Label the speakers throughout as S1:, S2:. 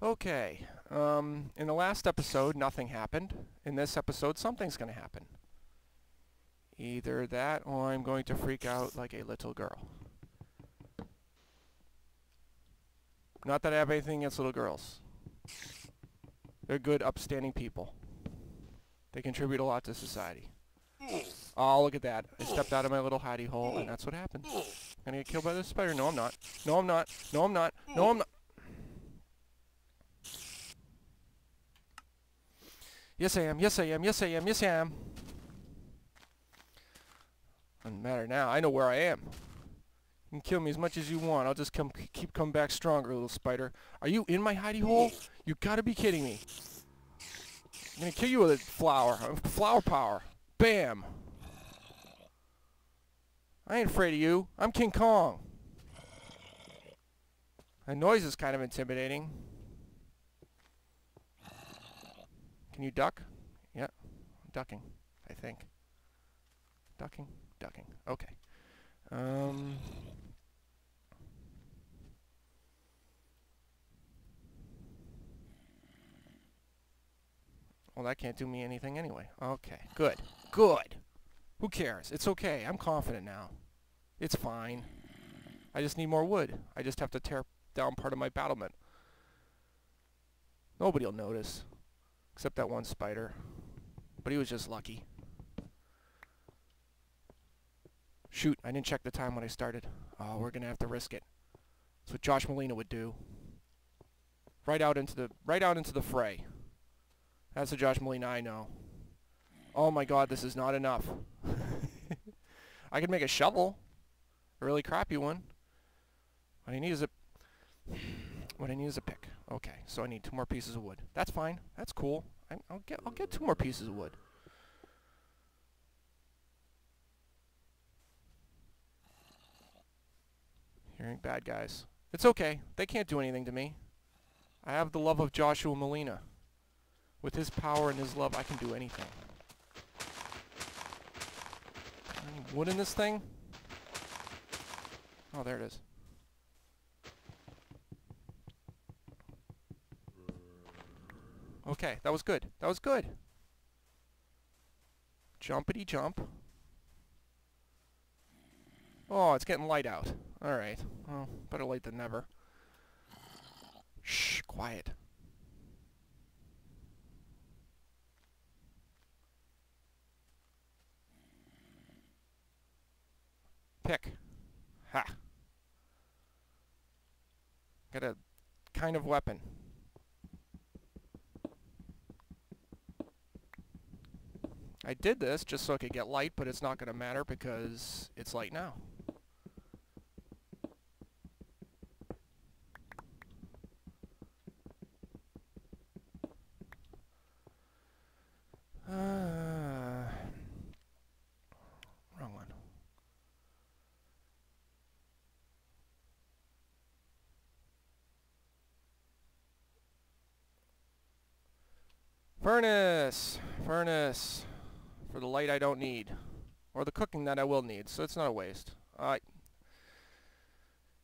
S1: Okay, um, in the last episode, nothing happened. In this episode, something's going to happen. Either that, or I'm going to freak out like a little girl. Not that I have anything against little girls. They're good, upstanding people. They contribute a lot to society. Oh, look at that. I stepped out of my little hidey hole, and that's what happened. Gonna get killed by this spider. No, I'm not. No, I'm not. No, I'm not. No, I'm not. Yes, I am. Yes, I am. Yes, I am. Yes, I am. Doesn't matter now. I know where I am. You can kill me as much as you want. I'll just come keep coming back stronger, little spider. Are you in my hidey hole? You gotta be kidding me. I'm gonna kill you with a flower. Flower power. Bam. I ain't afraid of you. I'm King Kong. That noise is kind of intimidating. Can you duck? Yeah, ducking, I think. Ducking, ducking. Okay. Um... Well, that can't do me anything anyway. Okay, good. Good. Who cares? It's okay. I'm confident now. It's fine. I just need more wood. I just have to tear down part of my battlement. Nobody will notice. Except that one spider. But he was just lucky. Shoot, I didn't check the time when I started. Oh, we're gonna have to risk it. That's what Josh Malina would do. Right out into the right out into the fray. That's the Josh Malina I know. Oh my god, this is not enough. I could make a shovel. A really crappy one. What I need is a... What I need is a pick. Okay, so I need two more pieces of wood. That's fine. That's cool. I, will get I'll get two more pieces of wood. Hearing bad guys. It's okay. They can't do anything to me. I have the love of Joshua Malina. With his power and his love, I can do anything. Any wood in this thing? Oh, there it is. Okay, that was good. That was good. Jumpity jump. Oh, it's getting light out. Alright. Well, better late than never. Shh, quiet. Pick. Ha. Got a kind of weapon. I did this just so I could get light, but it's not going to matter because it's light now. Uh, wrong one. Furnace! Furnace. For the light I don't need. Or the cooking that I will need, so it's not a waste. Alright.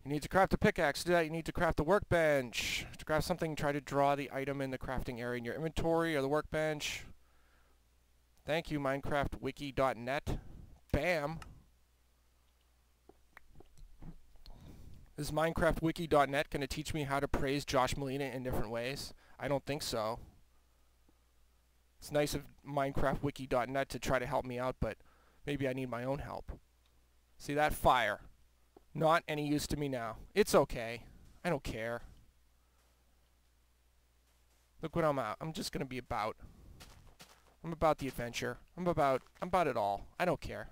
S1: You need to craft a pickaxe. To do that, you need to craft a workbench. To craft something, try to draw the item in the crafting area in your inventory or the workbench. Thank you, MinecraftWiki.net. Bam! Is MinecraftWiki.net going to teach me how to praise Josh Malina in different ways? I don't think so. It's nice of MinecraftWiki.net to try to help me out, but maybe I need my own help. See that fire? Not any use to me now. It's okay. I don't care. Look what I'm out. I'm just gonna be about. I'm about the adventure. I'm about I'm about it all. I don't care.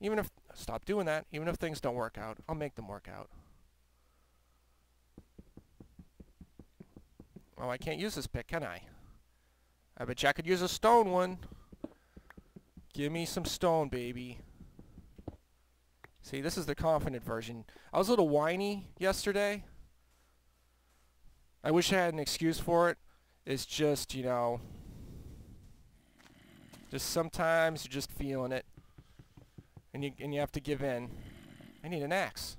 S1: Even if stop doing that, even if things don't work out, I'll make them work out. Oh, I can't use this pick, can I? I bet you I could use a stone one. Give me some stone, baby. See, this is the confident version. I was a little whiny yesterday. I wish I had an excuse for it. It's just, you know, just sometimes you're just feeling it. And you, and you have to give in. I need an axe.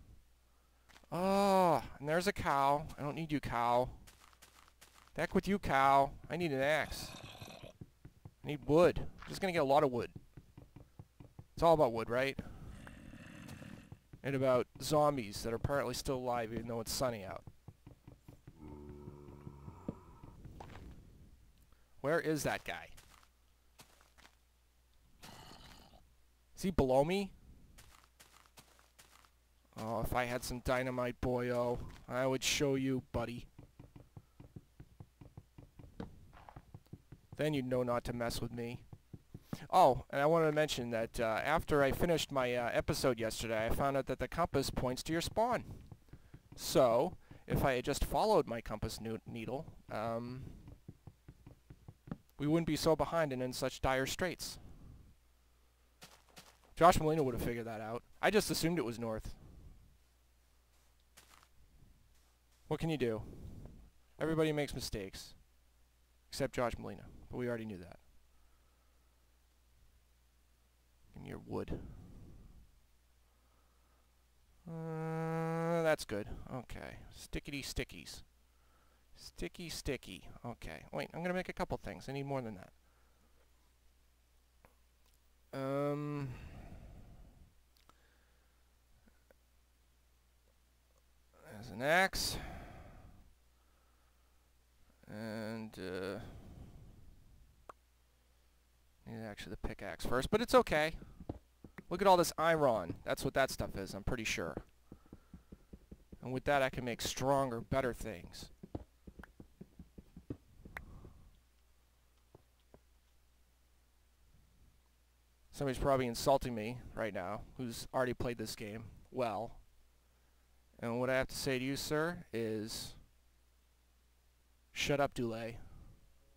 S1: Oh, and there's a cow. I don't need you, cow. Heck with you, cow. I need an axe. Need wood. Just gonna get a lot of wood. It's all about wood, right? And about zombies that are apparently still alive even though it's sunny out. Where is that guy? Is he below me? Oh, if I had some dynamite, boyo, I would show you, buddy. Then you'd know not to mess with me. Oh, and I wanted to mention that uh, after I finished my uh, episode yesterday, I found out that the compass points to your spawn. So, if I had just followed my compass needle, um, we wouldn't be so behind and in such dire straits. Josh Malina would have figured that out. I just assumed it was north. What can you do? Everybody makes mistakes. Except Josh Malina. But we already knew that. Me your wood. Uh, that's good. Okay. Stickity stickies. Sticky sticky. Okay. Wait, I'm going to make a couple things. I need more than that. Um... There's an axe. And, uh... Need actually the pickaxe first, but it's okay. Look at all this iron. That's what that stuff is, I'm pretty sure. And with that I can make stronger, better things. Somebody's probably insulting me right now, who's already played this game well. And what I have to say to you, sir, is... Shut up, Dulé.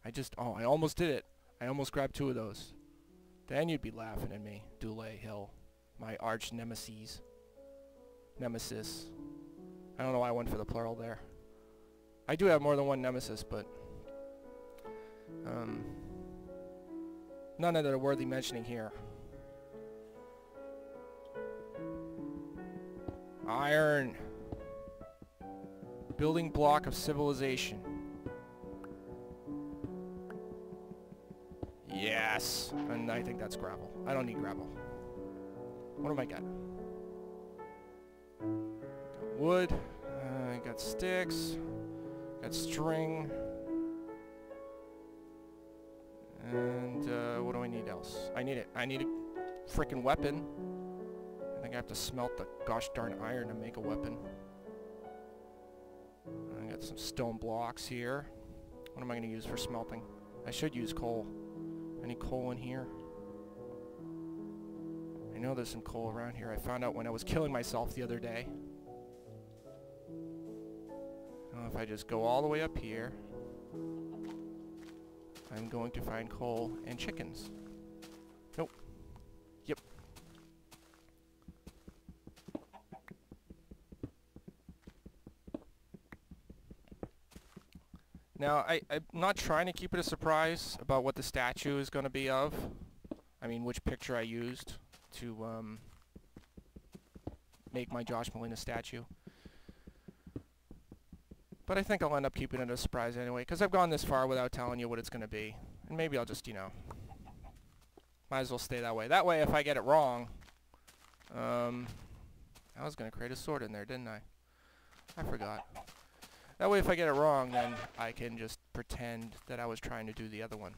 S1: I just... Oh, I almost did it. I almost grabbed two of those. Then you'd be laughing at me, Dulé Hill. My arch nemesis. Nemesis. I don't know why I went for the plural there. I do have more than one nemesis, but... Um, none that are worthy mentioning here. Iron. Building block of civilization. Yes. And I think that's gravel. I don't need gravel. What am I got? got wood. I uh, got sticks. Got string. And uh, what do I need else? I need it. I need a freaking weapon. I think I have to smelt the gosh darn iron to make a weapon I got some stone blocks here. What am I going to use for smelting? I should use coal. Any coal in here? I know there's some coal around here. I found out when I was killing myself the other day. Now if I just go all the way up here, I'm going to find coal and chickens. Now, I, I'm not trying to keep it a surprise about what the statue is going to be of. I mean, which picture I used to um, make my Josh Malina statue. But I think I'll end up keeping it a surprise anyway, because I've gone this far without telling you what it's going to be. And maybe I'll just, you know, might as well stay that way. That way, if I get it wrong, um, I was going to create a sword in there, didn't I? I forgot. That way if I get it wrong, then I can just pretend that I was trying to do the other one.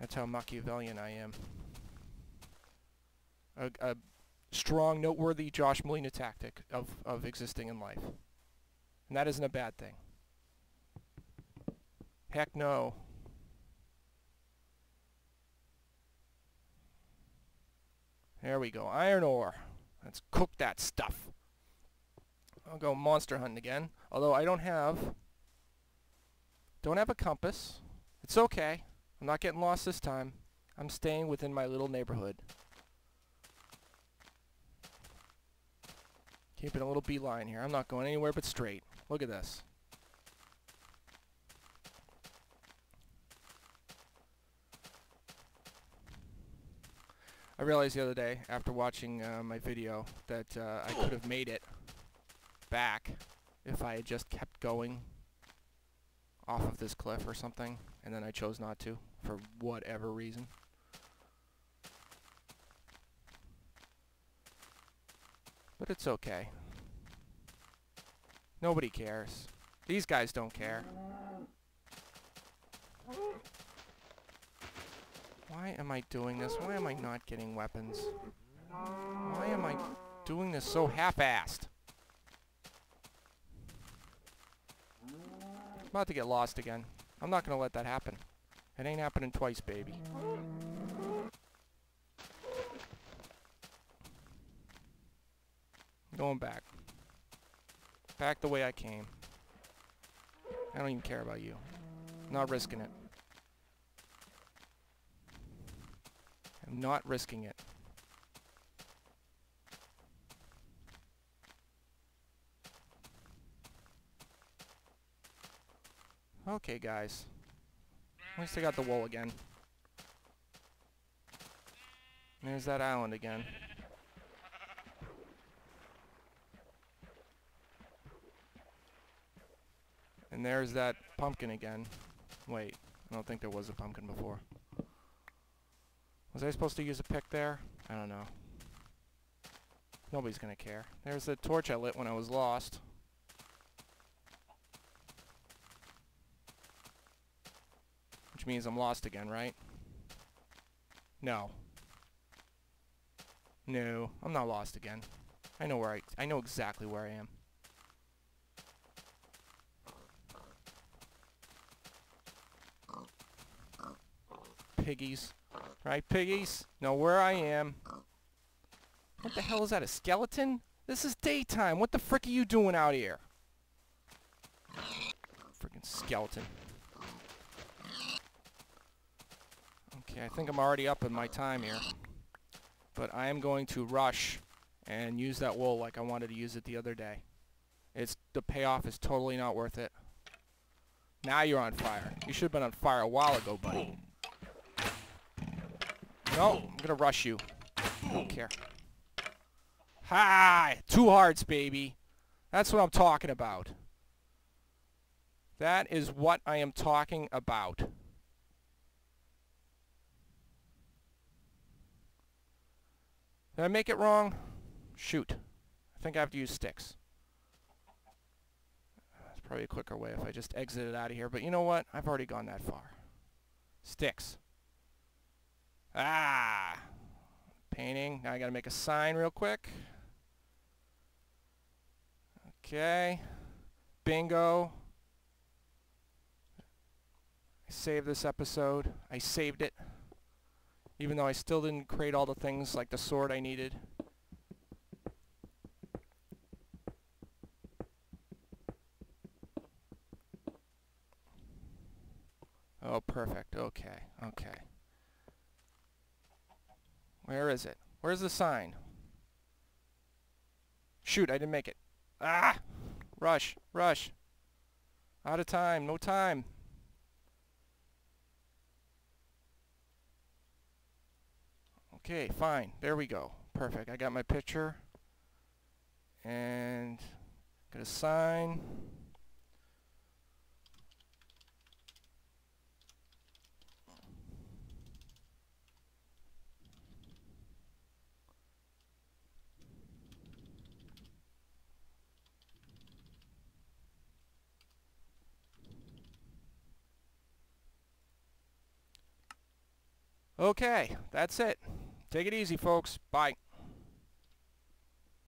S1: That's how Machiavellian I am. A, a strong, noteworthy Josh Malina tactic of, of existing in life. And that isn't a bad thing. Heck no. There we go. Iron ore. Let's cook that stuff. I'll go monster hunting again. Although I don't have... Don't have a compass. It's okay. I'm not getting lost this time. I'm staying within my little neighborhood. Keeping a little beeline here. I'm not going anywhere but straight. Look at this. I realized the other day, after watching uh, my video, that uh, I could have made it back if I had just kept going off of this cliff or something, and then I chose not to for whatever reason. But it's okay. Nobody cares. These guys don't care. Why am I doing this? Why am I not getting weapons? Why am I doing this so half-assed? About to get lost again. I'm not going to let that happen. It ain't happening twice, baby. Going back. Back the way I came. I don't even care about you. Not risking it. I'm not risking it. Okay, guys. At least I got the wool again. There's that island again. And there's that pumpkin again. Wait, I don't think there was a pumpkin before. Was I supposed to use a pick there? I don't know. Nobody's gonna care. There's the torch I lit when I was lost. Means I'm lost again, right? No. No, I'm not lost again. I know where I... I know exactly where I am. Piggies. Right, piggies? Know where I am. What the hell is that, a skeleton? This is daytime. What the frick are you doing out here? Freaking skeleton. Okay, I think I'm already up in my time here. But I am going to rush and use that wool like I wanted to use it the other day. It's The payoff is totally not worth it. Now you're on fire. You should have been on fire a while ago, buddy. No, I'm gonna rush you. I don't care. Hi! Two hearts, baby. That's what I'm talking about. That is what I am talking about. Did I make it wrong? Shoot. I think I have to use sticks. That's probably a quicker way if I just exited out of here. But you know what? I've already gone that far. Sticks. Ah! Painting. Now I gotta make a sign real quick. Okay. Bingo. I saved this episode. I saved it. Even though I still didn't create all the things like the sword I needed. Oh, perfect. Okay. Okay. Where is it? Where's the sign? Shoot, I didn't make it. Ah! Rush, rush. Out of time, no time. Okay, fine. There we go. Perfect. I got my picture. And got a sign. Okay, that's it. Take it easy, folks. Bye.